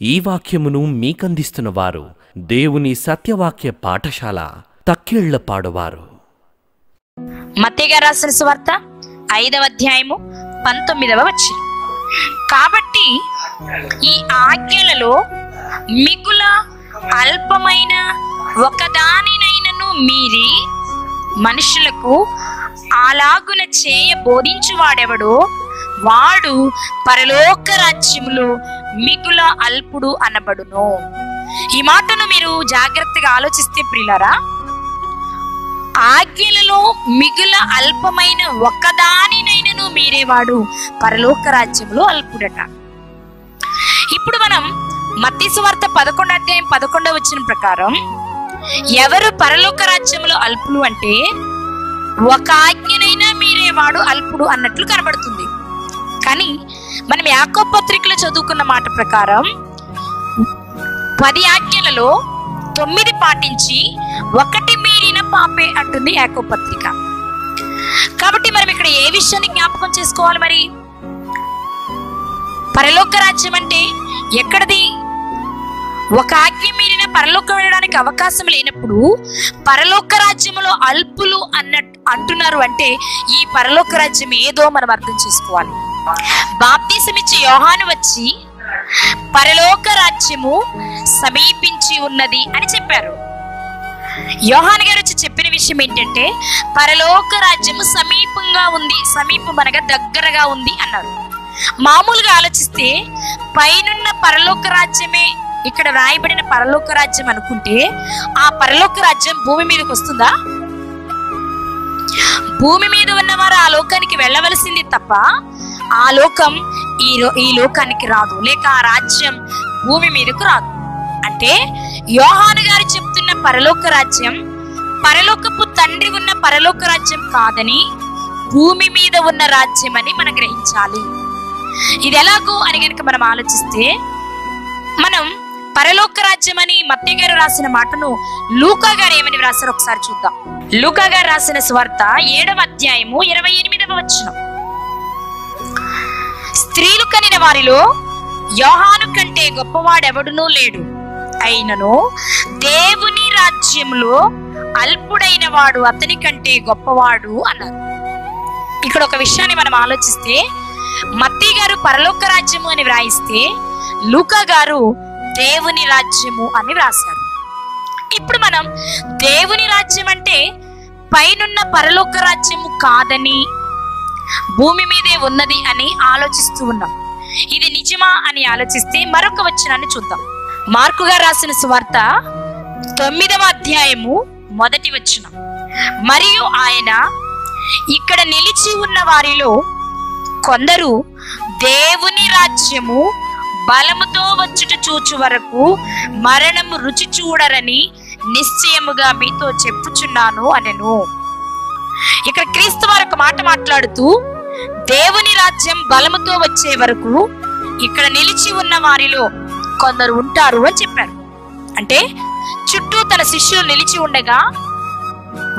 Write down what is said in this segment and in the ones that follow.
ఈ వాక్యమును మీకందిస్తున్న వారు దేవుని సత్యవాక్య పాఠశాల తక్కిళ్ళ పాడువారు మత్తయ్య రాసిన సువార్త ఐదవ అధ్యాయము పంతొమ్మిదవ వచ్చి కాబట్టి ఈ ఆజ్ఞలలో మిగుల అల్పమైన ఒకదానినైనను మీరి మనుషులకు అలాగున చేయ బోధించువాడెవడో వాడు పరలోక రాజ్యములో మిగుల అల్పుడు అనబడును. ఈ మాటను మీరు జాగ్రత్తగా ఆలోచిస్తే ప్రియులరా ఆజ్ఞలలో మిగుల అల్పమైన ఒక్కదానినైనను మీరేవాడు పరలోక రాజ్యంలో అల్పుడట. ఇప్పుడు మనం మత్తి పదకొండు అధ్యాయం పదకొండవ వచ్చిన ప్రకారం ఎవరు పరలోక రాజ్యంలో అల్పులు అంటే ఒక ఆజ్ఞనైనా మీరేవాడు అల్పుడు అన్నట్లు కనబడుతుంది. కానీ మనం యాకో పత్రికలో చదువుకున్న మాట ప్రకారం పది ఆజ్ఞలలో తొమ్మిది పాటించి ఒకటి మీరిన పాపే అంటుంది యాకో పత్రిక. కాబట్టి మనం ఇక్కడ ఏ విషయాన్ని జ్ఞాపకం చేసుకోవాలి మరి? పరలోక రాజ్యం అంటే ఎక్కడది? ఒక ఆజ్ఞ మీరిన పరలోకం వెళ్ళడానికి అవకాశం లేనప్పుడు పరలోక రాజ్యములో అల్పులు అన్నట్టు అంటున్నారు అంటే ఈ పరలోక రాజ్యం ఏదో మనం అర్థం చేసుకోవాలి. బాప్తీసమిచ్చే యోహాను వచ్చి పరలోక రాజ్యము సమీపించి ఉన్నది అని చెప్పారు. యోహాన్ గారు వచ్చి చెప్పిన విషయం ఏంటంటే పరలోక రాజ్యము సమీపంగా ఉంది సమీపం అనగా దగ్గరగా ఉంది అన్నారు. మామూలుగా ఆలోచిస్తే పైనున్న పరలోక రాజ్యమే ఇక్కడ రాయబడిన పరలోక రాజ్యం అనుకుంటే ఆ పరలోక రాజ్యం భూమి మీదకి వస్తుందా? భూమి మీద ఉన్నవారు ఆ లోకానికి వెళ్ళవలసింది తప్ప ఆ లోకం ఈ ఈ లోకానికి రాదు. లేక ఆ రాజ్యం భూమి మీదకు రాదు. అంటే యోహాను గారు చెప్తున్న పరలోక రాజ్యం పరలోకపు తండ్రి ఉన్న పరలోక రాజ్యం కాదని భూమి మీద ఉన్న రాజ్యం అని మనం గ్రహించాలి. ఇది ఎలాగో అని గనుక మనం ఆలోచిస్తే మనం పరలోక రాజ్యం అని మత్తే గారు రాసిన మాటను లూకా గారు ఏమని రాశారు ఒకసారి చూద్దాం. లూకా గారు రాసిన స్వార్త ఏడవ అధ్యాయము ఇరవై ఎనిమిదవ వచనం. స్త్రీలు కనిన వారిలో యోహాను కంటే గొప్పవాడెవడునూ లేడు. అయినను దేవుని రాజ్యంలో అల్పుడైన వాడు అతని కంటే గొప్పవాడు అన్నారు. ఇక్కడ ఒక విషయాన్ని మనం ఆలోచిస్తే మత్తి గారు పరలోక రాజ్యము అని వ్రాయిస్తే లూకా గారు దేవుని రాజ్యము అని వ్రాశారు. ఇప్పుడు మనం దేవుని రాజ్యం అంటే పైనున్న పరలోక రాజ్యము కాదని భూమి మీదే ఉన్నది అని ఆలోచిస్తూ ఉన్నాం. ఇది నిజమా అని ఆలోచిస్తే మరొక వచనాన్ని చూద్దాం. మార్కు గారు రాసిన సువార్త తొమ్మిదవ అధ్యాయము మొదటి వచనం. మరియు ఆయన ఇక్కడ నిలిచి ఉన్న వారిలో కొందరు దేవుని రాజ్యము బలముతో వచ్చుట చూచు వరకు మరణము రుచి చూడరని నిశ్చయముగా మీతో చెప్పుచున్నాను అనెను. ఇక్కడ క్రీస్తు వారు ఒక మాట మాట్లాడుతూ దేవుని రాజ్యం బలముతో వచ్చే వరకు ఇక్కడ నిలిచి ఉన్న వారిలో కొందరు ఉంటారు అని చెప్పారు. అంటే చుట్టూ తన శిష్యులు నిలిచి ఉండగా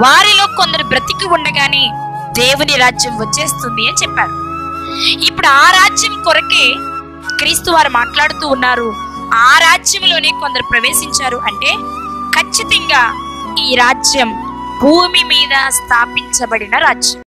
వారిలో కొందరు బ్రతికి ఉండగానే దేవుని రాజ్యం వచ్చేస్తుంది అని చెప్పారు. ఇప్పుడు ఆ రాజ్యం కొరకే క్రీస్తు వారు మాట్లాడుతూ ఉన్నారు ఆ రాజ్యంలోనే కొందరు ప్రవేశించారు అంటే ఖచ్చితంగా ఈ రాజ్యం భూమి మీద స్థాపించబడిన రాజ్యం.